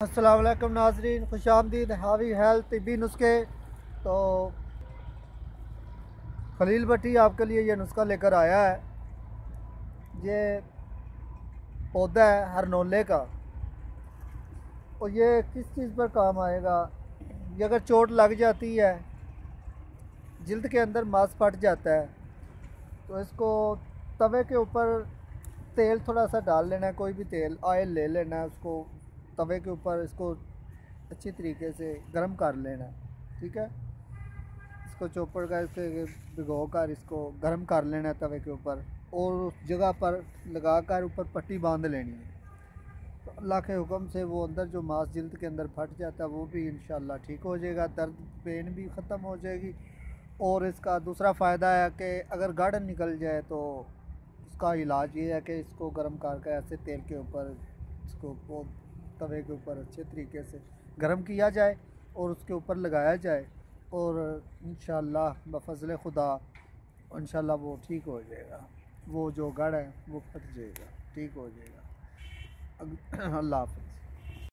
السلام علیکم ناظرین، خوش آمدید، حاوی ہیلتھ، طبی نسخے۔ تو خلیل بٹی آپ کے لیے یہ نسخہ لے کر آیا ہے۔ یہ پودا ہے ہرنولے کا۔ اور یہ کس چیز پر کام آئے گا؟ یہ اگر چوٹ لگ جاتی ہے، جلد کے اندر ماس پھٹ جاتا ہے۔ تو اس کو توے کے اوپر تیل تھوڑا سا ڈال لینا ہے، کوئی بھی تیل، آئل لے لینا ہے اس کو۔ توے کے اوپر اس کو اچھی طریقے سے گرم کر لینا ہے ٹھیک ہے؟ اس کو چوپڑ کا اس کے بھگو کر اس کو گرم کر لینا ہے توے کے اوپر، اور اس جگہ پر لگا کر اوپر پٹی باندھ لینی ہے۔ تو اللہ کے حکم سے وہ اندر جو ماس جلد کے اندر پھٹ جاتا ہے وہ بھی انشاءاللہ ٹھیک ہو جائے گا، درد، پین بھی ختم ہو جائے گی۔ اور اس کا دوسرا فائدہ ہے کہ اگر گارڈن نکل جائے تو اس کا علاج یہ ہے کہ اس کو گرم کر کے ایسے تیل کے اوپر اس کو توے کے اوپر اچھے طریقے سے گرم کیا جائے اور اس کے اوپر لگایا جائے اور انشاءاللہ بفضل خدا انشاءاللہ وہ ٹھیک ہو جائے گا۔ وہ جو گڑھ ہے وہ پھٹ جائے گا، ٹھیک ہو جائے گا۔ اللہ حافظ۔